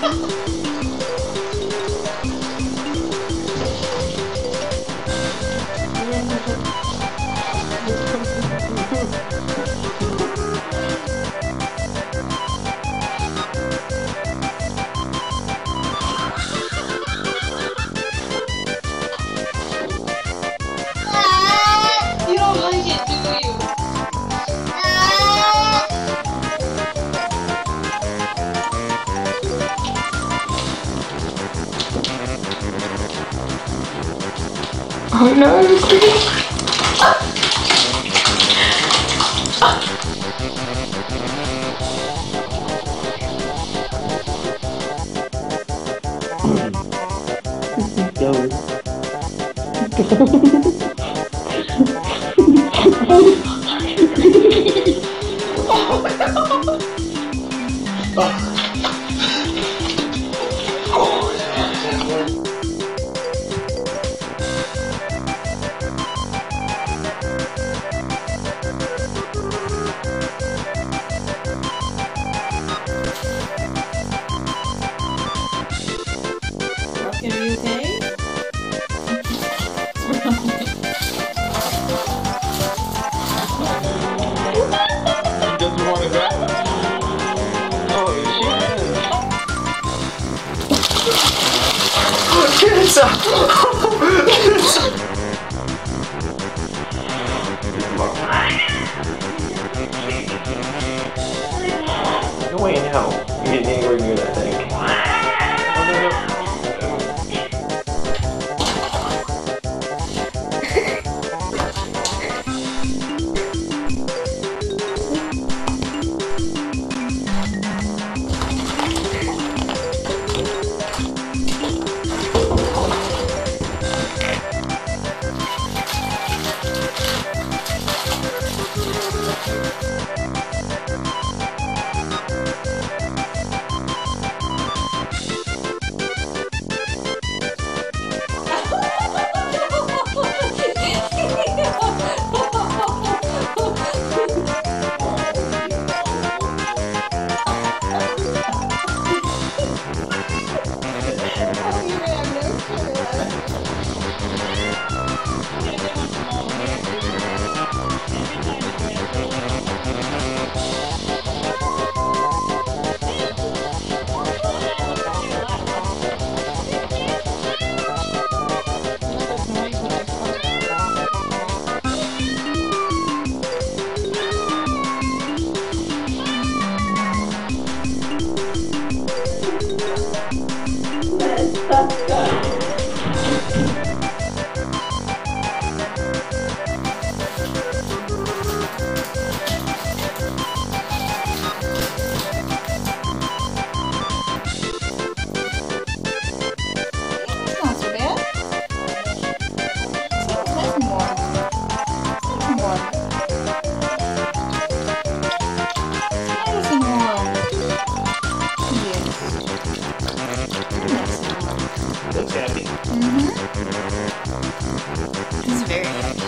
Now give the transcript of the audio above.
Ha ha ha! Oh no, I'm scared. Rocky, shit. No 確かに。Looks happy. Mm-hmm. It's very happy.